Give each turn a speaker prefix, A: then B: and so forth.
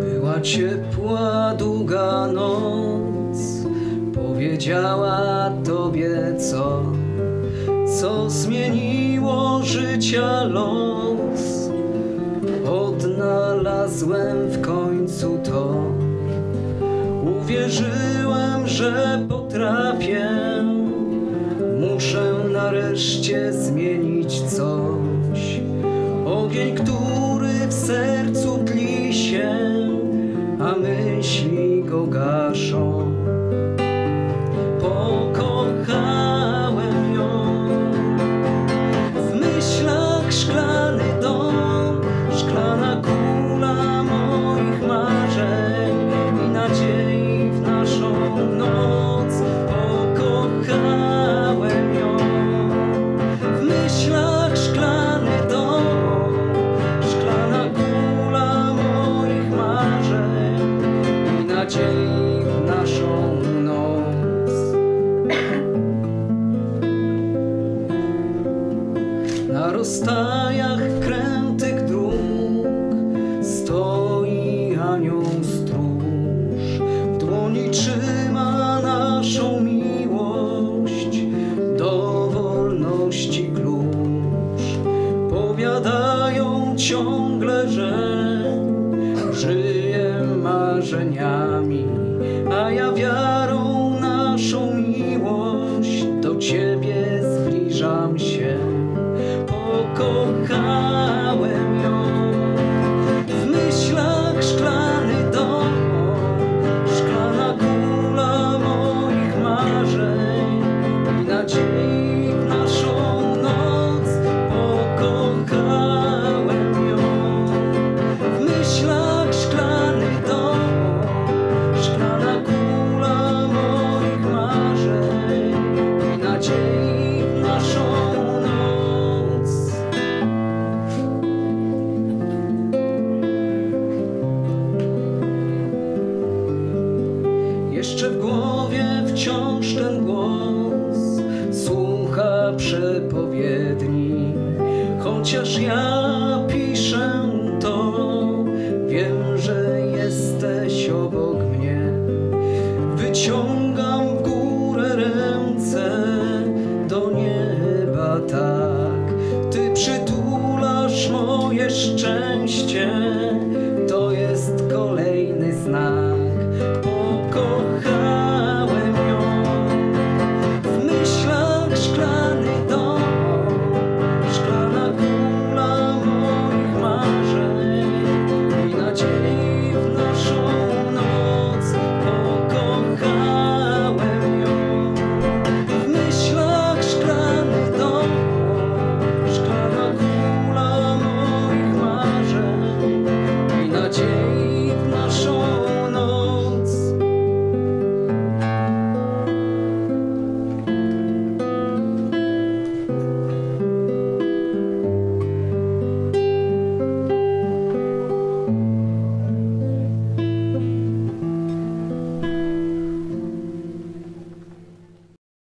A: Była ciepła, długa noc, powiedziała tobie co, co zmieniło życia los. Odnalazłem w końcu to, uwierzyłem, że potrafię. Muszę nareszcie zmienić coś. Ogień, który w sercu tli się, a myśli go gaszą. Na rozstajach krętych dróg stoi anioł stróż. W dłoni trzyma naszą miłość do wolności klucz. Powiadają ciągle, że żyję marzeniami, a ja wiarą naszą miłość do Ciebie zbliżam się. kocham. Chociaż ja piszę to, wiem, że jesteś obok mnie. Wyciągam w górę ręce do nieba tak. Ty przytulasz moje szczęście